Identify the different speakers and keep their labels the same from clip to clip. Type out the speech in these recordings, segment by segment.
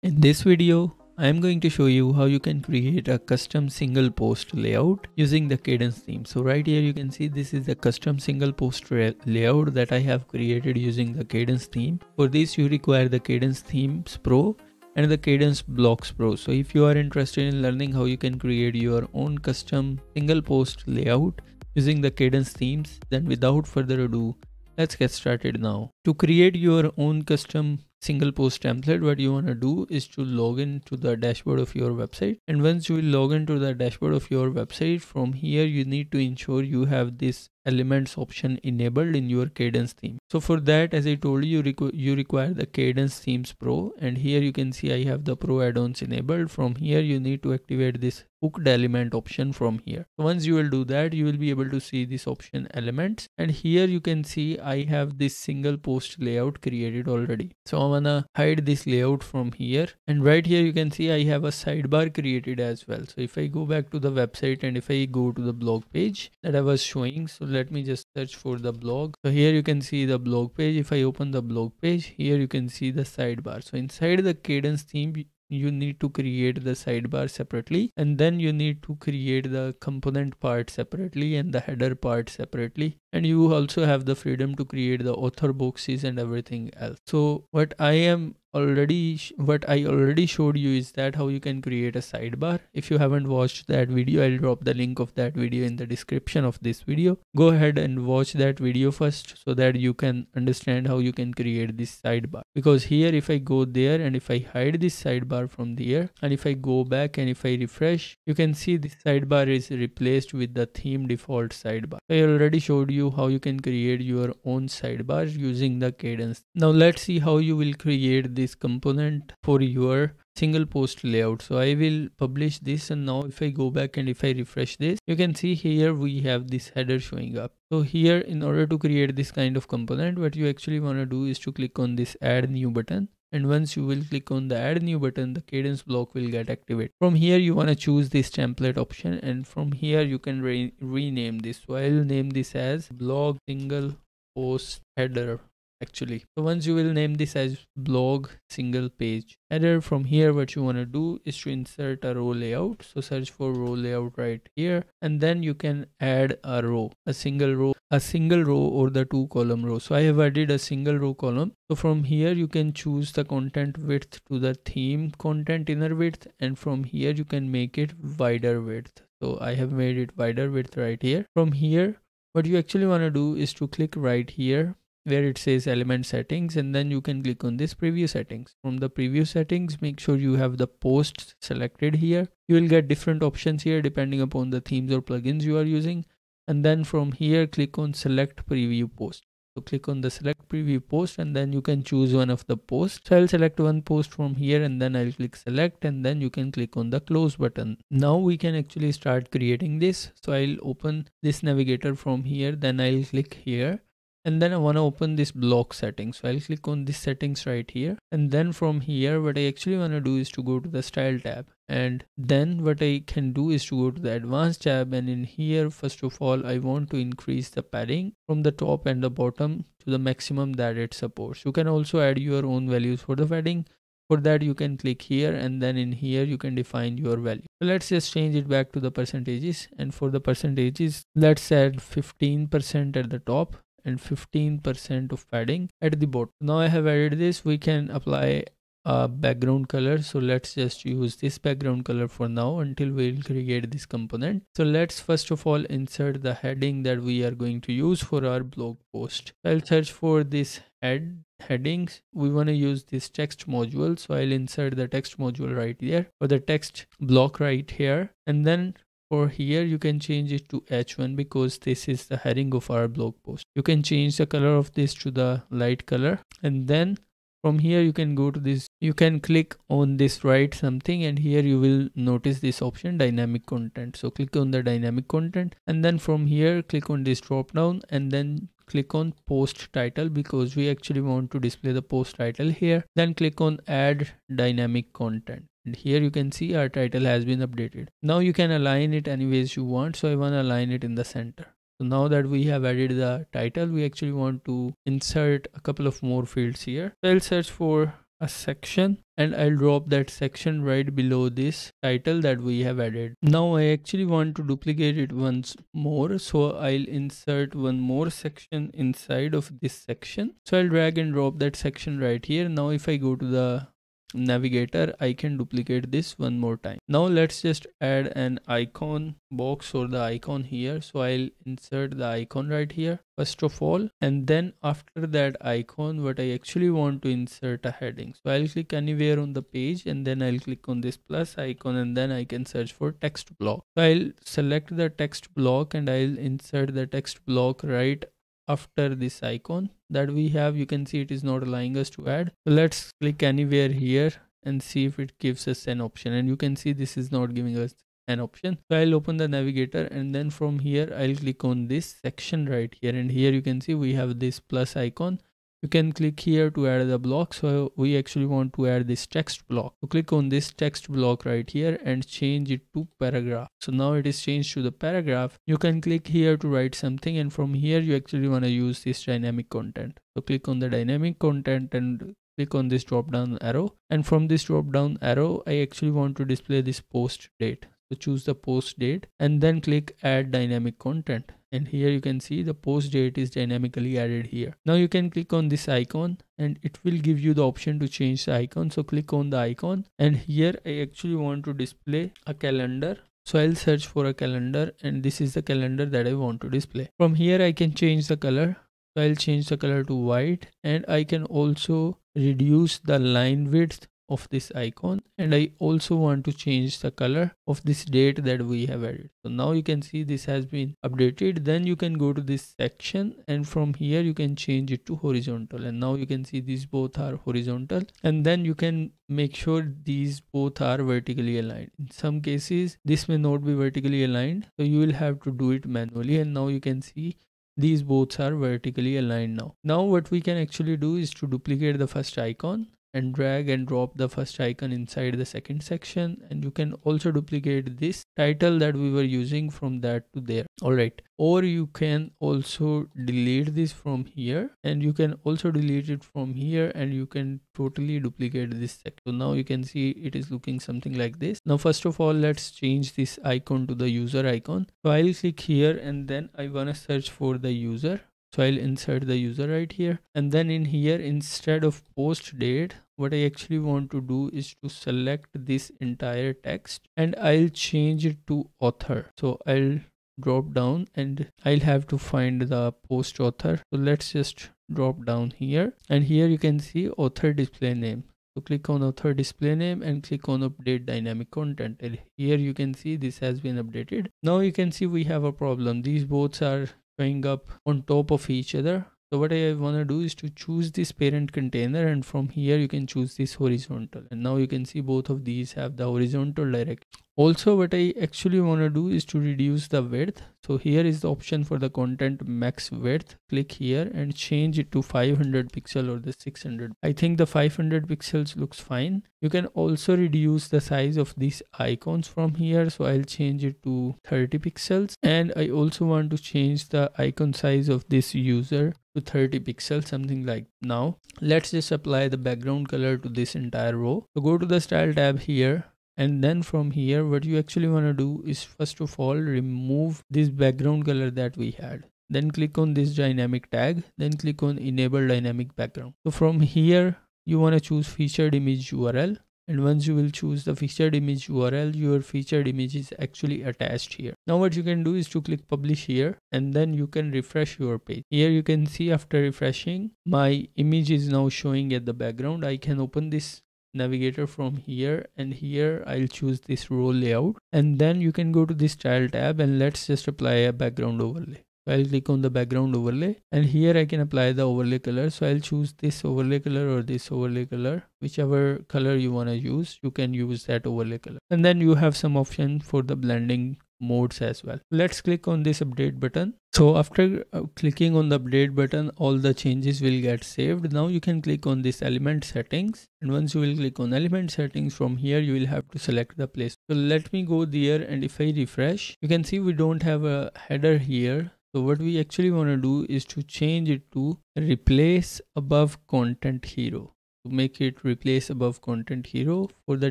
Speaker 1: In this video, I am going to show you how you can create a custom single post layout using the Kadence theme. So right here you can see this is the custom single post layout that I have created using the Kadence theme. For this you require the Kadence themes pro and the Kadence blocks pro. So if you are interested in learning how you can create your own custom single post layout using the Kadence themes, then without further ado, let's get started now. To create your own custom single post template what you want to do is to log in to the dashboard of your website. And once you log into the dashboard of your website from here you need to ensure you have this elements option enabled in your Kadence theme. So for that, as I told you, requ you require the Kadence Themes Pro and here you can see I have the Pro add-ons enabled. From here, you need to activate this hooked element option from here. Once you will do that, you will be able to see this option elements and here you can see I have this single post layout created already. So I'm gonna hide this layout from here and right here you can see I have a sidebar created as well. So if I go back to the website and if I go to the blog page that I was showing, so let me just search for the blog. So here you can see the blog page. If i open the blog page here you can see the sidebar. So inside the Kadence theme you need to create the sidebar separately. And then you need to create the component part separately and the header part separately and you also have the freedom to create the author boxes and everything else. So what i am already what i already showed you is that how you can create a sidebar. If you haven't watched that video i'll drop the link of that video in the description of this video. Go ahead and watch that video first so that you can understand how you can create this sidebar. Because here if i go there and if i hide this sidebar from there and if i go back and if i refresh you can see this sidebar is replaced with the theme default sidebar. I already showed you you how you can create your own sidebar using the Kadence. Now let's see how you will create this component for your single post layout. So i will publish this and now if i go back and if i refresh this you can see here we have this header showing up. So here in order to create this kind of component what you actually want to do is to click on this add new button and once you will click on the add new button the Kadence block will get activated. From here you want to choose this template option and from here you can re rename this. So i'll name this as blog single post header actually. So once you will name this as blog single page header from here what you want to do is to insert a row layout. So search for row layout right here and then you can add a row a single row a single row or the two column row so i have added a single row column. So from here you can choose the content width to the theme content inner width and from here you can make it wider width. So i have made it wider width right here. From here what you actually want to do is to click right here where it says element settings and then you can click on this preview settings. From the preview settings make sure you have the posts selected here. You will get different options here depending upon the themes or plugins you are using. And then from here click on select preview post. So click on the select preview post and then you can choose one of the posts. So i'll select one post from here and then i'll click select and then you can click on the close button. Now we can actually start creating this. So i'll open this navigator from here then i'll click here and then I want to open this block settings. So I'll click on this settings right here. And then from here, what I actually want to do is to go to the style tab. And then what I can do is to go to the advanced tab. And in here, first of all, I want to increase the padding from the top and the bottom to the maximum that it supports. You can also add your own values for the padding. For that, you can click here and then in here, you can define your value. So let's just change it back to the percentages. And for the percentages, let's add 15% at the top and 15% of padding at the bottom. Now I have added this, we can apply a background color. So let's just use this background color for now until we'll create this component. So let's first of all insert the heading that we are going to use for our blog post. I'll search for this head headings we want to use this text module so i'll insert the text module right there or the text block right here and then for here you can change it to h1 because this is the heading of our blog post. You can change the color of this to the light color. And then from here you can go to this. You can click on this write something and here you will notice this option dynamic content. So click on the dynamic content. And then from here click on this drop down and then click on post title because we actually want to display the post title here. Then click on add dynamic content and here you can see our title has been updated now you can align it anyways you want so i want to align it in the center so now that we have added the title we actually want to insert a couple of more fields here so i'll search for a section and I'll drop that section right below this title that we have added. Now I actually want to duplicate it once more. So I'll insert one more section inside of this section. So I'll drag and drop that section right here. Now if I go to the navigator I can duplicate this one more time. Now let's just add an icon box or the icon here. So I'll insert the icon right here first of all. And then after that icon what I actually want to insert a heading. So I'll click anywhere on the page and then I'll click on this plus icon and then I can search for text block. So I'll select the text block and I'll insert the text block right after this icon that we have you can see it is not allowing us to add. Let's click anywhere here and see if it gives us an option. And you can see this is not giving us an option. So i'll open the navigator and then from here i'll click on this section right here. And here you can see we have this plus icon you can click here to add the block so we actually want to add this text block. So click on this text block right here and change it to paragraph. So now it is changed to the paragraph. You can click here to write something and from here you actually want to use this dynamic content. So click on the dynamic content and click on this drop down arrow. And from this drop down arrow i actually want to display this post date. So choose the post date and then click add dynamic content and here you can see the post date is dynamically added here now you can click on this icon and it will give you the option to change the icon so click on the icon and here i actually want to display a calendar so I'll search for a calendar and this is the calendar that I want to display. From here I can change the color. So I'll change the color to white and I can also reduce the line width of this icon and I also want to change the color of this date that we have added. So now you can see this has been updated. Then you can go to this section and from here you can change it to horizontal and now you can see these both are horizontal and then you can make sure these both are vertically aligned. In some cases this may not be vertically aligned so you will have to do it manually and now you can see these both are vertically aligned now. Now what we can actually do is to duplicate the first icon and drag and drop the first icon inside the second section. And you can also duplicate this title that we were using from that to there. All right. Or you can also delete this from here. And you can also delete it from here. And you can totally duplicate this section. So now you can see it is looking something like this. Now first of all let's change this icon to the user icon. So i'll click here and then i want to search for the user so I'll insert the user right here. And then in here instead of post date what I actually want to do is to select this entire text and I'll change it to author. So I'll drop down and I'll have to find the post author. So let's just drop down here. And here you can see author display name. So click on author display name and click on update dynamic content. And here you can see this has been updated. Now you can see we have a problem. These both are showing up on top of each other. So what I want to do is to choose this parent container and from here you can choose this horizontal. And now you can see both of these have the horizontal direction also what i actually want to do is to reduce the width. So here is the option for the content max width. Click here and change it to 500 pixel or the 600 i think the 500 pixels looks fine. You can also reduce the size of these icons from here. So i'll change it to 30 pixels. And i also want to change the icon size of this user to 30 pixels something like now. Let's just apply the background color to this entire row. So go to the style tab here and then from here what you actually want to do is first of all remove this background color that we had. Then click on this dynamic tag then click on enable dynamic background. So from here you want to choose featured image url and once you will choose the featured image url your featured image is actually attached here. Now what you can do is to click publish here and then you can refresh your page. Here you can see after refreshing my image is now showing at the background. I can open this navigator from here and here I'll choose this row layout and then you can go to this style tab and let's just apply a background overlay. So I'll click on the background overlay and here I can apply the overlay color. So I'll choose this overlay color or this overlay color, whichever color you want to use, you can use that overlay color. And then you have some option for the blending modes as well. Let's click on this update button. So after uh, clicking on the update button all the changes will get saved. Now you can click on this element settings. And once you will click on element settings from here you will have to select the place. So let me go there and if i refresh you can see we don't have a header here. So what we actually want to do is to change it to replace above content hero to make it replace above content hero. For the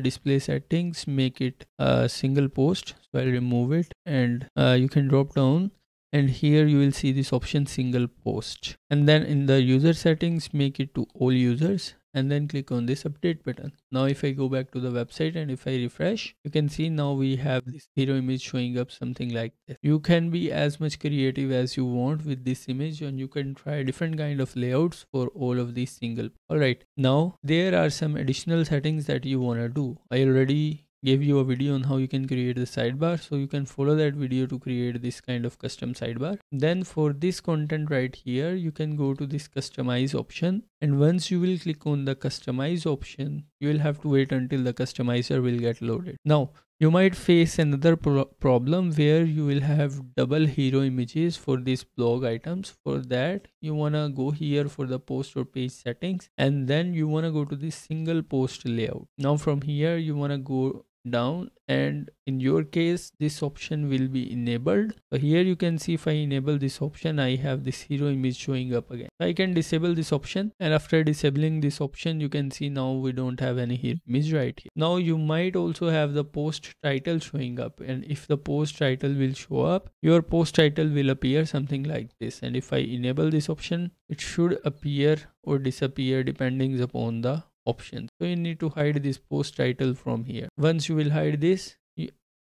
Speaker 1: display settings make it a single post. So i'll remove it and uh, you can drop down. And here you will see this option single post. And then in the user settings make it to all users and then click on this update button. Now if i go back to the website and if i refresh you can see now we have this hero image showing up something like this. You can be as much creative as you want with this image and you can try different kind of layouts for all of these single. All right. Now there are some additional settings that you want to do. I already gave you a video on how you can create the sidebar. So you can follow that video to create this kind of custom sidebar. Then for this content right here you can go to this customize option. And once you will click on the customize option you will have to wait until the customizer will get loaded. Now you might face another pro problem where you will have double hero images for these blog items. For that you want to go here for the post or page settings and then you want to go to the single post layout. Now from here you want to go down and in your case this option will be enabled. So here you can see if i enable this option i have this hero image showing up again. I can disable this option and after disabling this option you can see now we don't have any hero image right here. Now you might also have the post title showing up and if the post title will show up your post title will appear something like this. And if i enable this option it should appear or disappear depending upon the options. So you need to hide this post title from here. Once you will hide this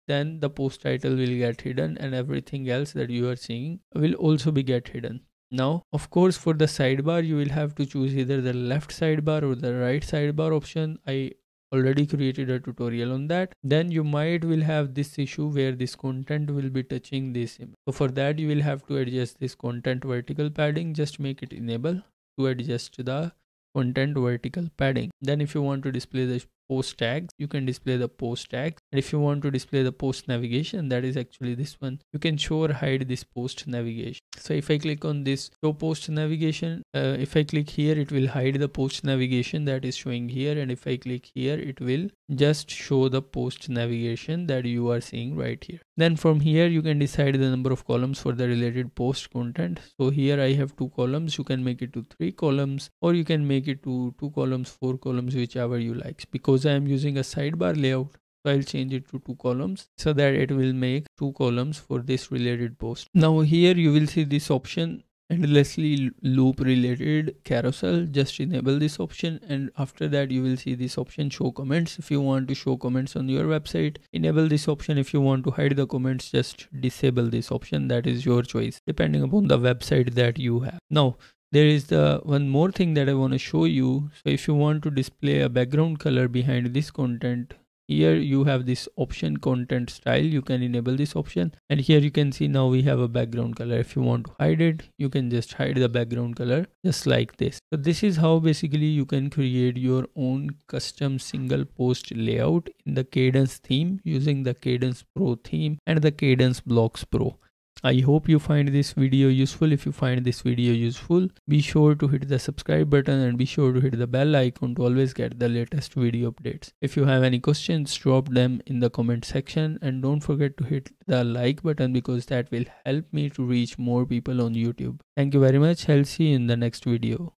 Speaker 1: then the post title will get hidden and everything else that you are seeing will also be get hidden. Now of course for the sidebar you will have to choose either the left sidebar or the right sidebar option. I already created a tutorial on that. Then you might will have this issue where this content will be touching this image. So for that you will have to adjust this content vertical padding. Just make it enable to adjust the content vertical padding. Then if you want to display the post tags. You can display the post tags. And if you want to display the post navigation that is actually this one. You can show or hide this post navigation. So if i click on this show post navigation uh, if i click here it will hide the post navigation that is showing here. And if i click here it will just show the post navigation that you are seeing right here. Then from here you can decide the number of columns for the related post content. So here i have two columns. You can make it to three columns or you can make it to two columns four columns whichever you like because I am using a sidebar layout so I'll change it to two columns so that it will make two columns for this related post. Now here you will see this option endlessly loop related carousel. Just enable this option and after that you will see this option show comments. If you want to show comments on your website enable this option. If you want to hide the comments just disable this option. That is your choice depending upon the website that you have. Now there is the one more thing that I want to show you. So if you want to display a background color behind this content, here you have this option content style. You can enable this option. And here you can see now we have a background color. If you want to hide it you can just hide the background color just like this. So this is how basically you can create your own custom single post layout in the kadence theme using the kadence pro theme and the kadence blocks pro I hope you find this video useful. If you find this video useful, be sure to hit the subscribe button and be sure to hit the bell icon to always get the latest video updates. If you have any questions, drop them in the comment section and don't forget to hit the like button because that will help me to reach more people on YouTube. Thank you very much. I'll see you in the next video.